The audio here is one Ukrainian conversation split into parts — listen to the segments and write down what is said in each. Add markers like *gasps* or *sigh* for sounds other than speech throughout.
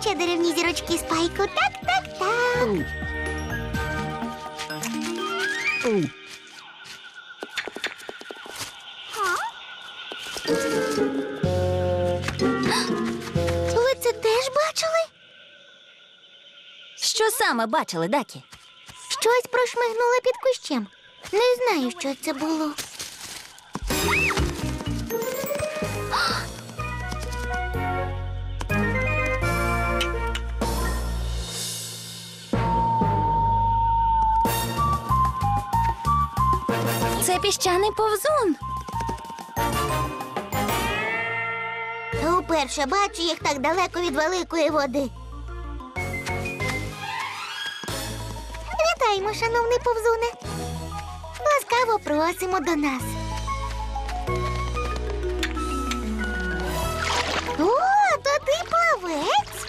ще деревні зірочки спайку. Так, так, так. Ви це теж бачили? Що саме бачили, Дакі? Щось прошмигнуло під кущем. Не знаю, що це було. Це піщаний повзун. Уперше бачу їх так далеко від великої води. Вітаємо, шановний повзуне. Ласкаво просимо до нас. О, то ти плавець.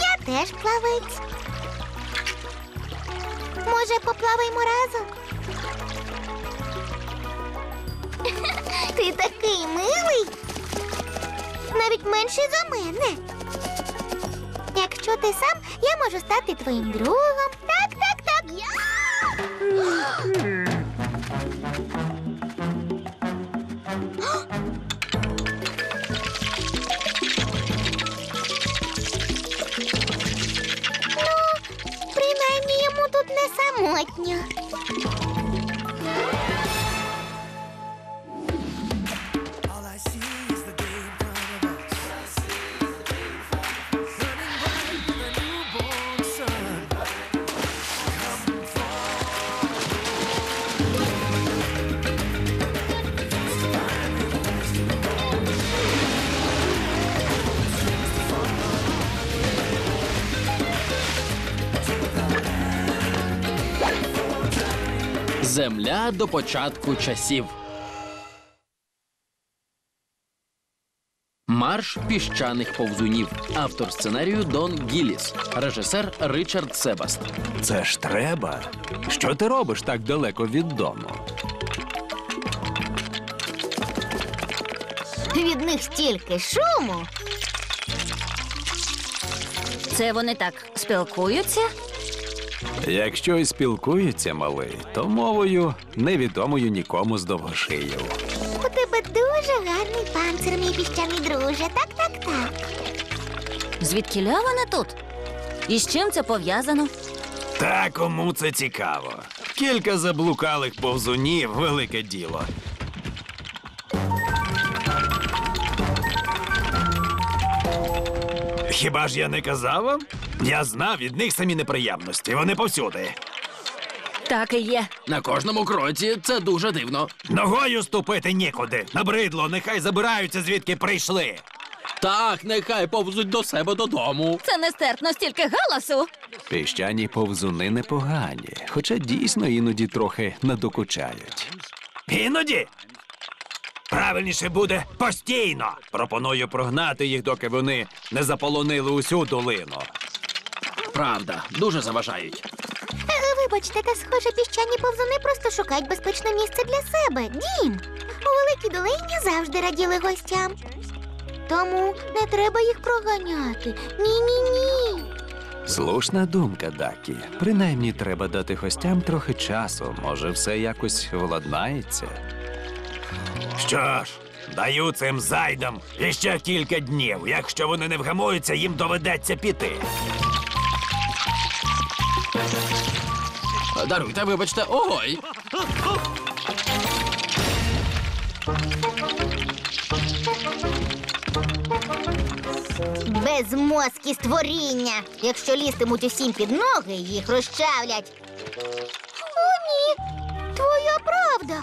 Я теж плавець. Може, поплаваємо разом? Ти такий милий. Навіть менший за мене. Якщо ти сам, я можу стати твоїм другом. Так, так, так. Я. *gasps* Ну, принаймні йому тут не самотньо. Земля до початку часів. Марш піщаних повзунів. Автор сценарію Дон Гіліс. Режисер Ричард Себаст. Це ж треба. Що ти робиш так далеко від дому? Від них стільки шуму. Це вони так спілкуються? Якщо і спілкуються малий, то мовою невідомою нікому з довгошиїв. У тебе дуже гарний панцир, мій піщаний друже. Так, так, так. Звідкіля вони тут? І з чим це пов'язано? Та кому це цікаво? Кілька заблукалих повзунів велике діло. Хіба ж я не казав вам? Я знав від них самі неприємності. Вони повсюди. Так і є. На кожному кроці це дуже дивно. Ногою ступити нікуди. Набридло, нехай забираються звідки прийшли. Так, нехай повзуть до себе додому. Це нестерпно стільки галасу. Піщані повзуни непогані, хоча дійсно іноді трохи надокучають. Іноді? Правильніше буде постійно. Пропоную прогнати їх, доки вони не заполонили усю долину. Правда, дуже заважають. Е, Вибачте, та схоже, піщані повзуни просто шукають безпечне місце для себе. Дім. У великій долині завжди раділи гостям. Тому не треба їх проганяти. Ні-ні-ні. Слушна думка, Дакі. Принаймні треба дати гостям трохи часу. Може, все якось владнається. Що ж, даю цим зайдам іще кілька днів. Якщо вони не вгамуються, їм доведеться піти. Даруйте, вибачте, ой. Безмозкі створіння. Якщо лізтимуть усім під ноги, їх розчавлять. О, ні. Твоя правда.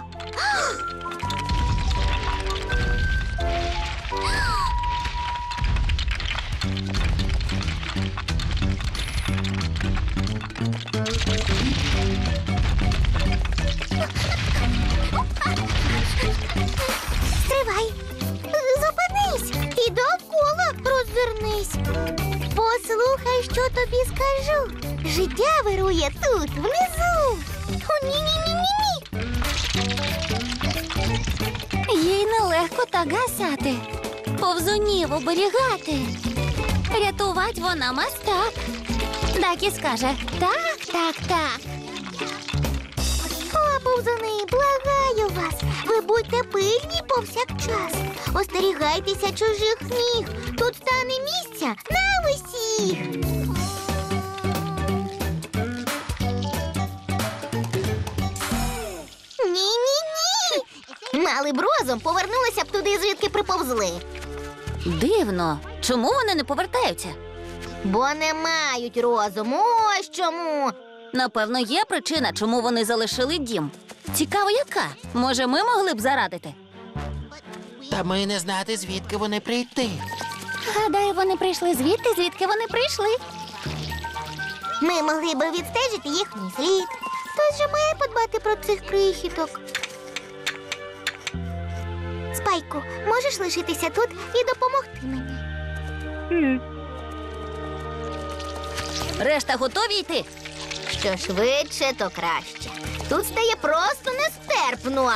Послухай, що тобі скажу. Життя вирує тут, внизу. О, ні-ні-ні-ні-ні. Їй нелегко так гасати. Повзунів оберігати. Рятувать вона мастак. Дакі скаже так, так, так. О, повзуни, благаю вас. Ви будьте пильні повсякчас. Остерігайтеся чужих ніг. Тут стане місця на усіх. Ні-ні-ні. Мали б розум, повернулися б туди, звідки приповзли. Дивно. Чому вони не повертаються? Бо не мають розуму. Ось чому. Напевно, є причина, чому вони залишили дім. Цікаво, яка? Може, ми могли б зарадити? Та ми не знати, звідки вони прийти. Гадаю, вони прийшли звідти, звідки вони прийшли. Ми могли би відстежити їхній слід. Хтось же має подбати про цих крихіток. Спайку, можеш лишитися тут і допомогти мені. Решта готові йти. Що швидше, то краще. Тут стає просто нестерпно.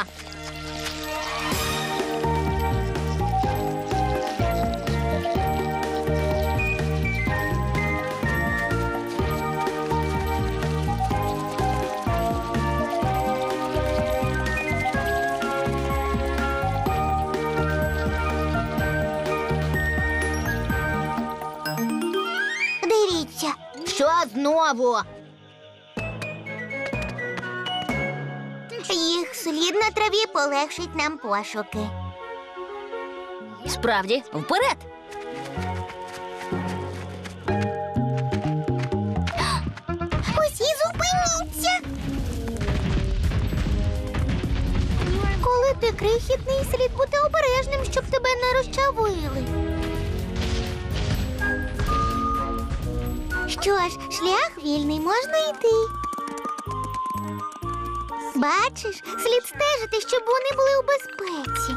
Дивіться, що знову? Слід на траві полегшить нам пошуки. Справді, вперед! Усі зупиніться. Коли ти крихітний, слід бути обережним, щоб тебе не розчавили. Що ж, шлях вільний, можна йти. Бачиш, слід стежити, щоб вони були у безпеці.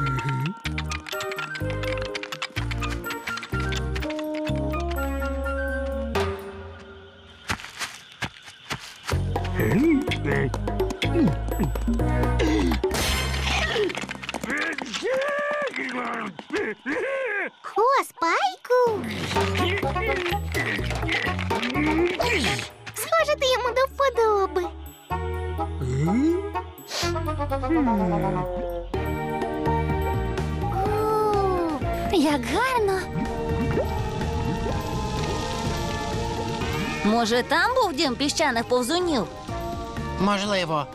О, спайку. Схоже, ти йому до вподоби. О, Як гарно. Може, там був дім піщаних повзунів? Можливо.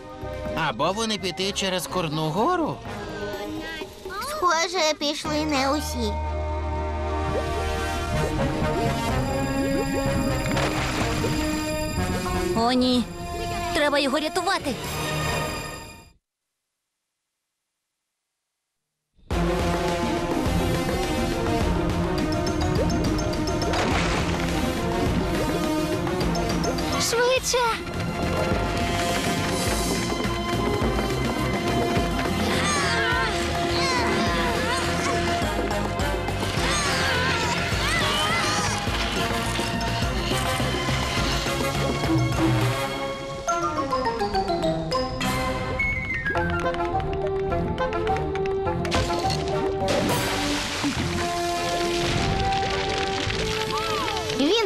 Або вони піти через Курну гору. Схоже, пішли не усі. О, ні. Треба його рятувати.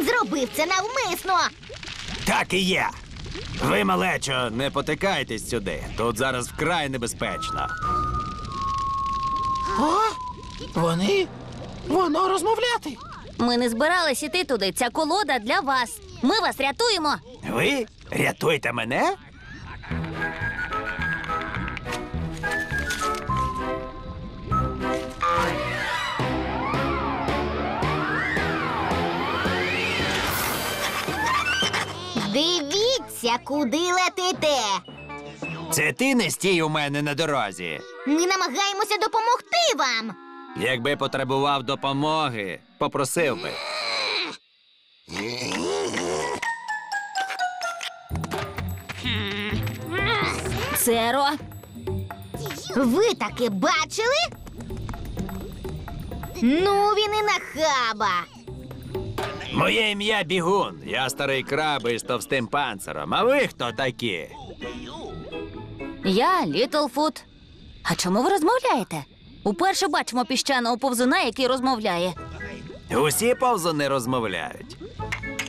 Зробив це навмисно. Так і є. Ви, малечо, не потикайтесь сюди. Тут зараз вкрай небезпечно. О, вони? Воно розмовляти. Ми не збирались іти туди. Ця колода для вас. Ми вас рятуємо. Ви рятуйте мене? Дивіться, куди летите. Це ти не стій у мене на дорозі. Ми намагаємося допомогти вам. Якби потребував допомоги, попросив би. Церо. Ви таки бачили? Ну, він і нахаба. Моє ім'я Бігун. Я старий краб із товстим панциром. А ви хто такі? Я Літлфут. А чому ви розмовляєте? Уперше бачимо піщаного повзуна, який розмовляє. Усі повзуни розмовляють.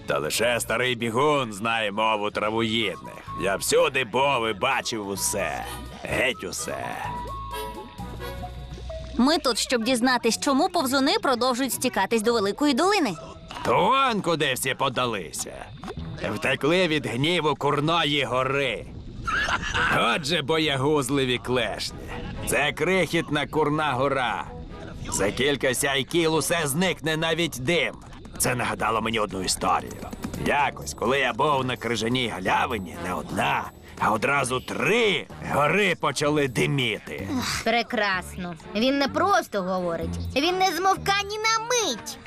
Та лише старий бігун знає мову травоїдних. Я всюди був і бачив усе. Геть усе. Ми тут, щоб дізнатись, чому повзуни продовжують стікатись до великої долини. То он куди всі подалися. Втекли від гніву курної гори. Отже, боягузливі клешні. Це крихітна курна гора. За кілька сяйкіл усе зникне навіть дим. Це нагадало мені одну історію. Якось, коли я був на крижаній галявині, не одна, а одразу три гори почали диміти. Прекрасно. Він не просто говорить, він не змовка ні на мить.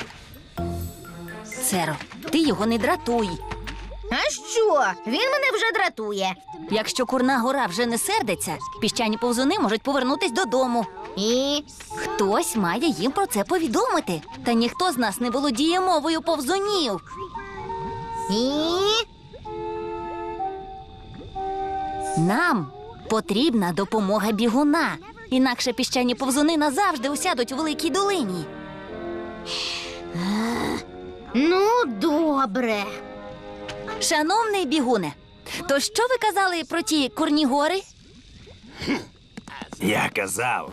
Церо, ти його не дратуй. А що? Він мене вже дратує. Якщо курна гора вже не сердиться, піщані повзуни можуть повернутись додому. І Хтось має їм про це повідомити. Та ніхто з нас не володіє мовою повзунів. і Нам потрібна допомога бігуна. Інакше піщані повзуни назавжди усядуть у великій долині. Ну добре. Шановний бігуне, то що ви казали про ті курні гори? Я казав,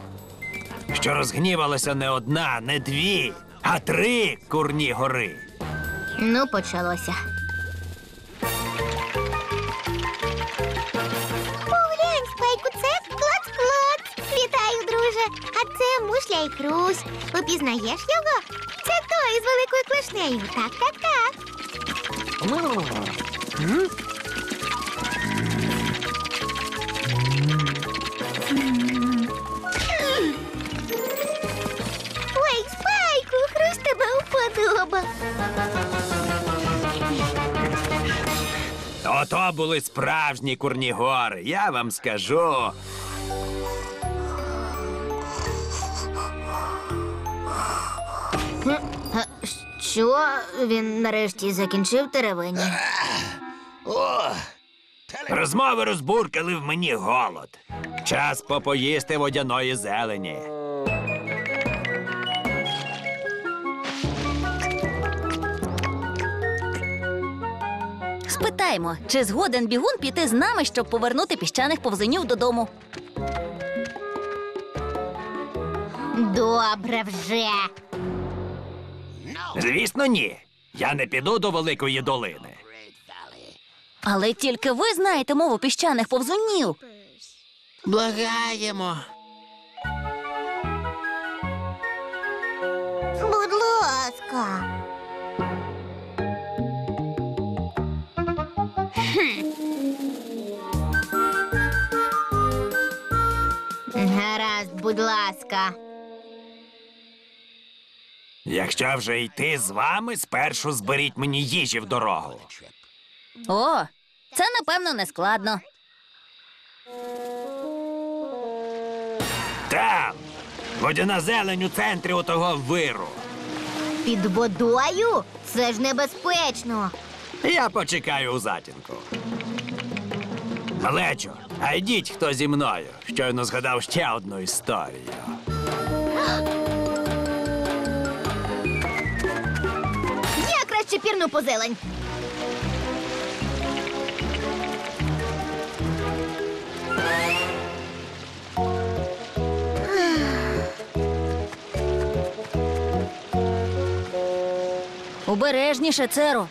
що розгнівалося не одна, не дві, а три курні гори. Ну, почалося. Поглянь, спайку, це клац-клац. Вітаю, друже. А це мушля і хрусь. Упізнаєш його? Це той з великою клешнею. Так, так, так. Ой, спайку, хрусь тебе уподоба. Ото були справжні курні гори, я вам скажу. Що він нарешті закінчив теревені? Розмови розбуркали в мені голод. Час попоїсти водяної зелені. Спитаймо, чи згоден бігун піти з нами, щоб повернути піщаних повзунів додому. Добре вже. Звісно, ні. Я не піду до великої долини. Але тільки ви знаєте мову піщаних повзунів. Благаємо. Будь ласка. Гаразд, будь ласка. Якщо вже йти з вами, спершу зберіть мені їжі в дорогу. О, це напевно не складно. Там! Водяна зелень у центрі у того виру. Під водою? Це ж небезпечно. Я почекаю у затінку. Малечо, а йдіть хто зі мною. Щойно згадав ще одну історію. Я краще пірну по зелень. Обережніше, Церо.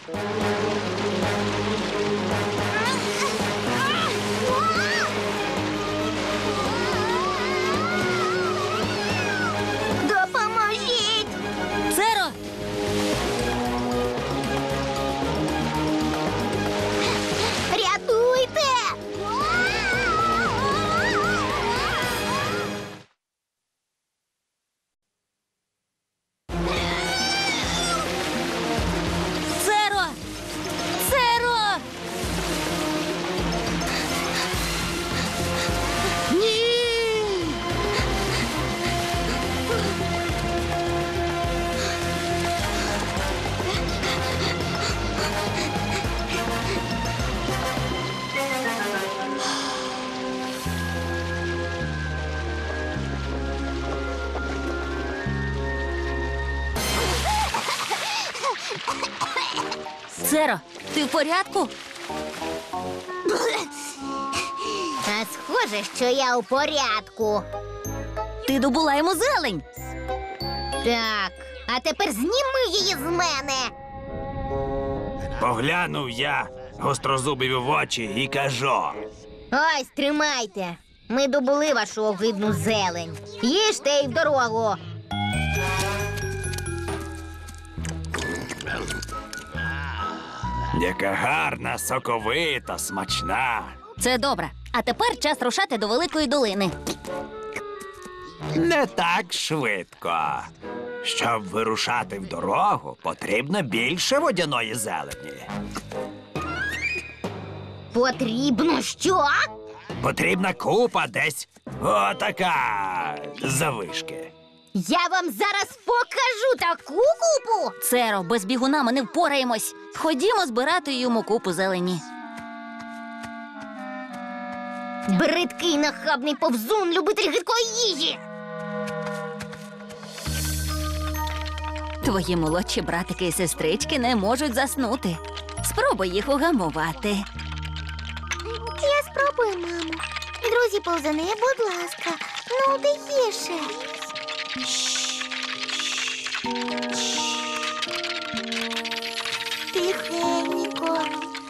Церо, ти в порядку? А схоже, що я у порядку. Ти добула йому зелень. Так, а тепер зніми її з мене. Поглянув я гострозубові в очі і кажу: Ось, тримайте. Ми добули вашу огидну зелень. Їжте й в дорогу. Яка гарна, соковита, смачна. Це добре. А тепер час рушати до Великої долини. Не так швидко. Щоб вирушати в дорогу, потрібно більше водяної зелені. Потрібно що? Потрібна купа десь отака завишки. Я вам зараз покажу таку купу. Церо, без бігуна ми не впораємось. Ходімо збирати йому купу зелені. Бридкий нахабний повзун, любитель гидкої їжі. Твої молодші братики і сестрички не можуть заснути. Спробуй їх угамувати. Я спробую, мамо. Друзі, повзани, будь ласка, ну тихіше. Тихенько.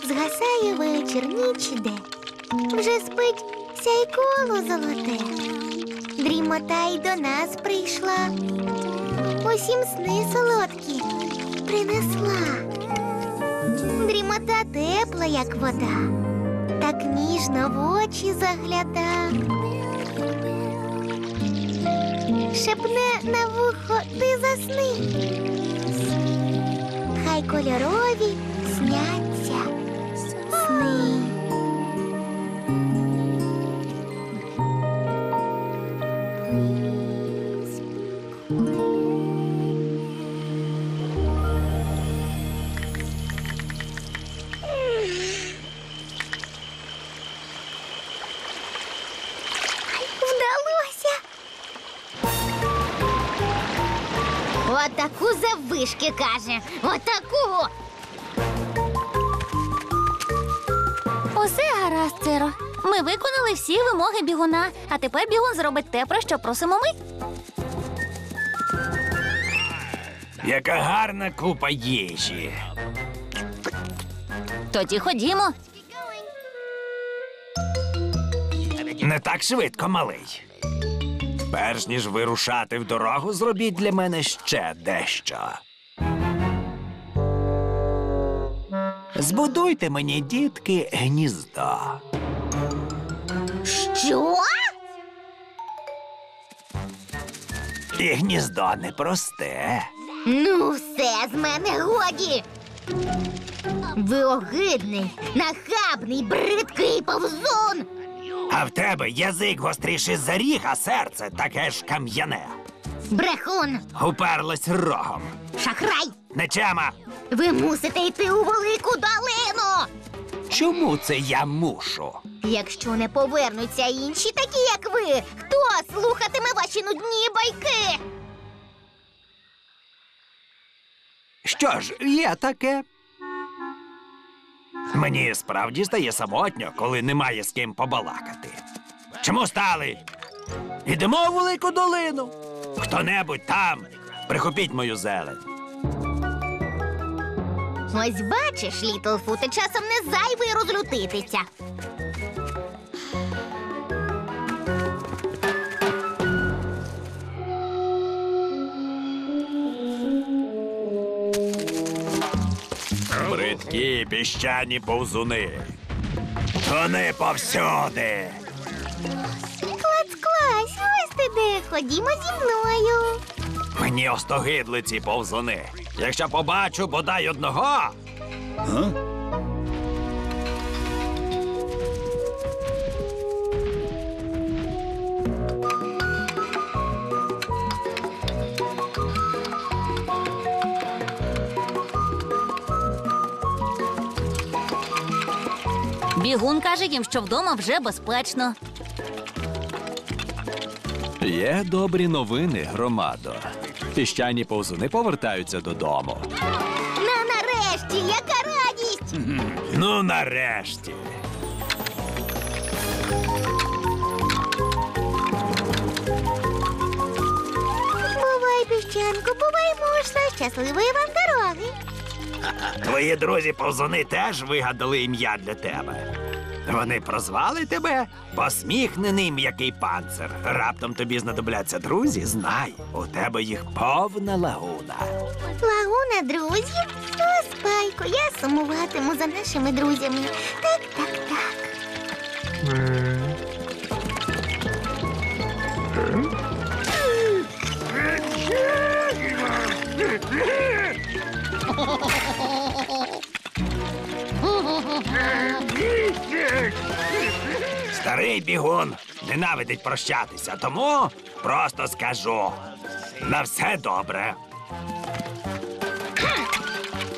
Згасає вечір, ніч іде. Вже спить сяйколо золоте. Дрімота й до нас прийшла. Усім сни солодкі принесла. Дрімота тепла, як вода так ніжно в очі загляда. Шепне на вухо, ти засни. Хай кольорові завишки каже. Отаку. Усе гаразд, Церо. Ми виконали всі вимоги бігуна, а тепер бігун зробить те, про що просимо ми. Яка гарна купа їжі. Тоді ходімо. Не так швидко, малий. Перш ніж вирушати в дорогу, зробіть для мене ще дещо. Збудуйте мені, дітки, гніздо. Що? І гніздо непросте. Ну, все з мене годі. Ви огидний, нахабний, бридкий повзун. А в тебе язик гостріший за ріг, а серце таке ж кам'яне. Брехун, Уперлась рогом. шахрай. Нечема. Ви мусите йти у велику долину. Чому це я мушу? Якщо не повернуться інші, такі як ви, хто слухатиме ваші нудні байки? Що ж, є таке. Мені справді стає самотньо, коли немає з ким побалакати. Чому стали? Ідемо в велику долину. Хто-небудь там, прихопіть мою зелень. Ось бачиш, Літлфуте, часом не зайвий розлютитися. Бридкі піщані повзуни. Вони повсюди. Клац, клас, ось ти де. Ходімо зі мною. Мені остогидли ці повзуни. Якщо побачу бодай одного. Бігун каже їм, що вдома вже безпечно. Є добрі новини, громадо. Піщані повзуни повертаються додому. На нарешті, яка радість! Ну, нарешті. Бувай, піщанко, бувай, мушля, щасливої вам дороги. Твої друзі повзуни теж вигадали ім'я для тебе. Вони прозвали тебе посміхнений м'який панцир. Раптом тобі знадобляться друзі, знай, у тебе їх повна лагуна. Лагуна друзів? О, спайку, я сумуватиму за нашими друзями. Так, так, так. Старий бігун ненавидить прощатися, тому просто скажу. На все добре.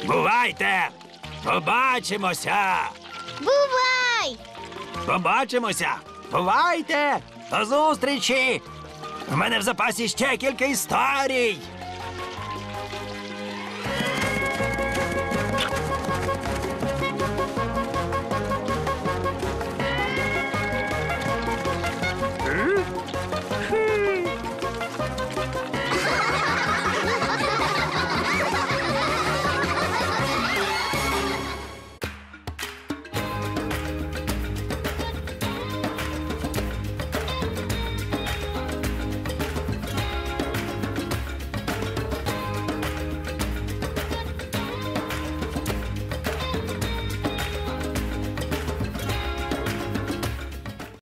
Бувайте! Побачимося! Бувай! Побачимося! Бувайте! До зустрічі! У мене в запасі ще кілька історій.